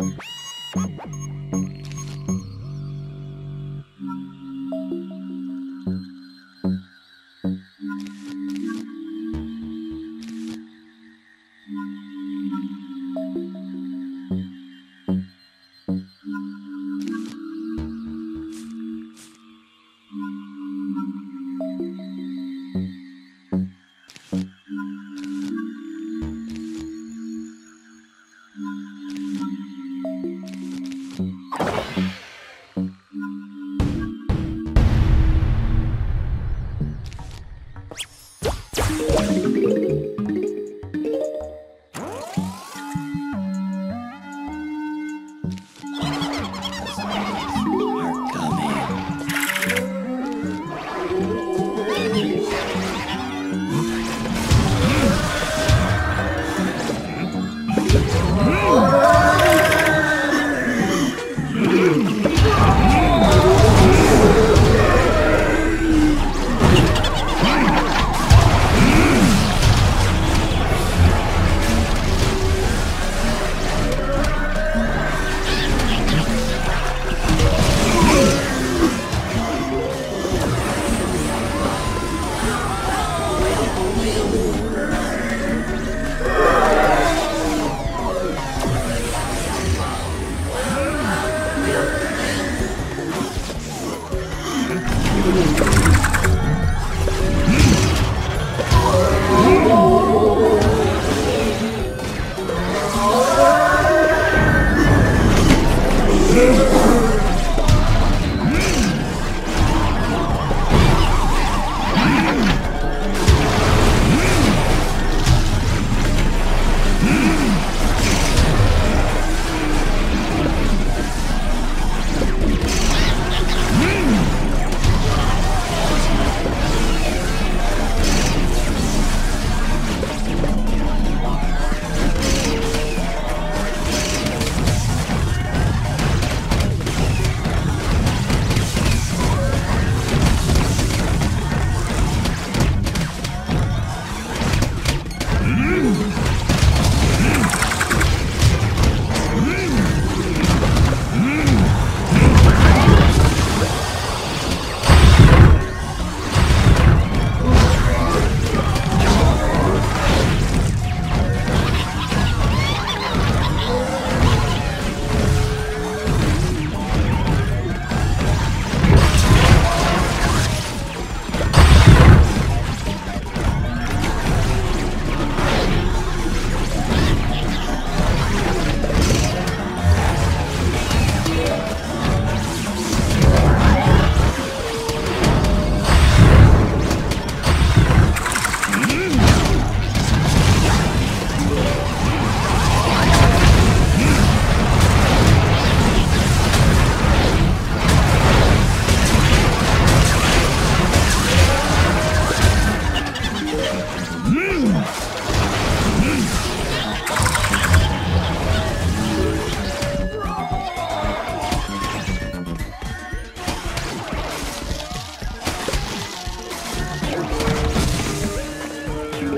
Thank.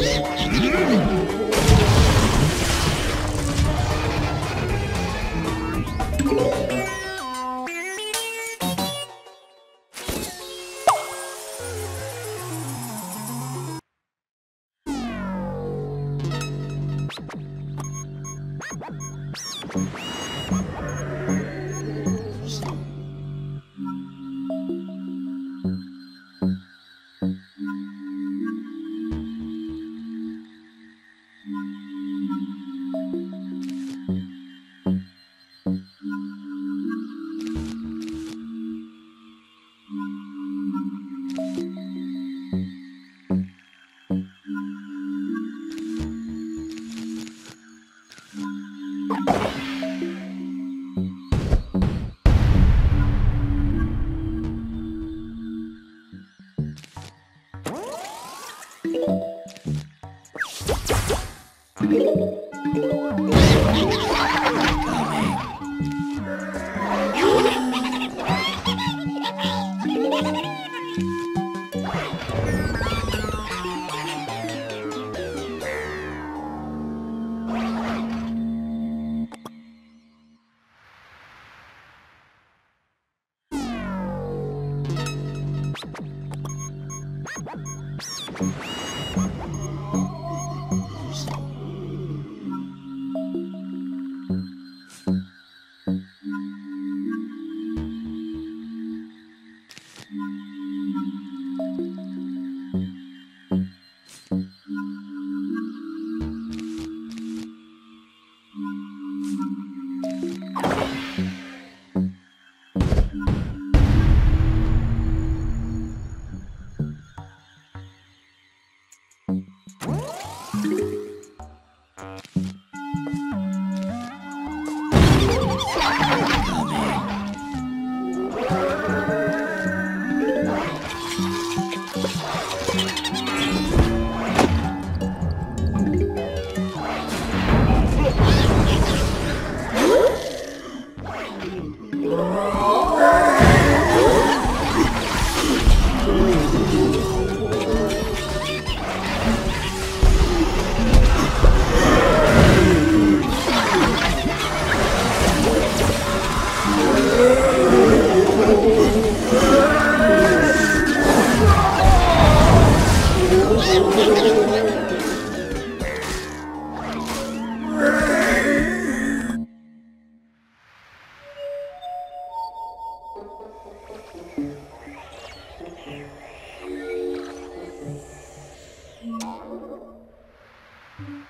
うん Música Oh. Mm-hmm.